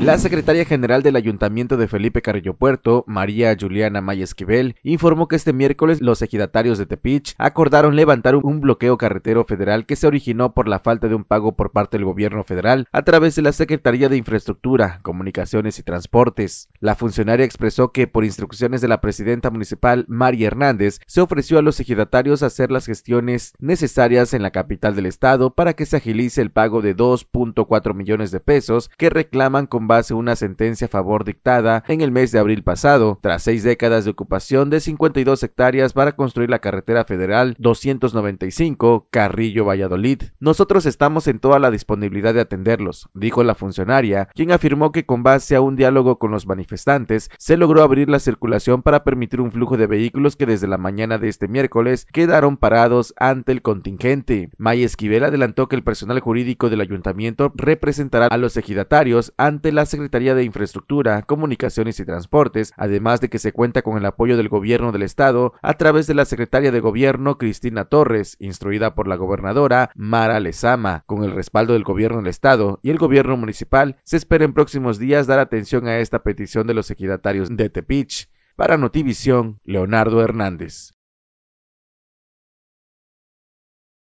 La secretaria general del Ayuntamiento de Felipe Carrillo Puerto, María Juliana May Esquivel, informó que este miércoles los ejidatarios de Tepich acordaron levantar un bloqueo carretero federal que se originó por la falta de un pago por parte del gobierno federal a través de la Secretaría de Infraestructura, Comunicaciones y Transportes. La funcionaria expresó que por instrucciones de la presidenta municipal María Hernández se ofreció a los ejidatarios hacer las gestiones necesarias en la capital del estado para que se agilice el pago de 2.4 millones de pesos que reclaman con base a una sentencia a favor dictada en el mes de abril pasado, tras seis décadas de ocupación de 52 hectáreas para construir la carretera federal 295 Carrillo-Valladolid. Nosotros estamos en toda la disponibilidad de atenderlos, dijo la funcionaria, quien afirmó que con base a un diálogo con los manifestantes se logró abrir la circulación para permitir un flujo de vehículos que desde la mañana de este miércoles quedaron parados ante el contingente. May Esquivel adelantó que el personal jurídico del ayuntamiento representará a los ejidatarios ante la Secretaría de Infraestructura, Comunicaciones y Transportes, además de que se cuenta con el apoyo del gobierno del estado a través de la secretaria de gobierno Cristina Torres, instruida por la gobernadora Mara Lezama, con el respaldo del gobierno del estado y el gobierno municipal, se espera en próximos días dar atención a esta petición de los ejidatarios de Tepich. Para Notivisión, Leonardo Hernández.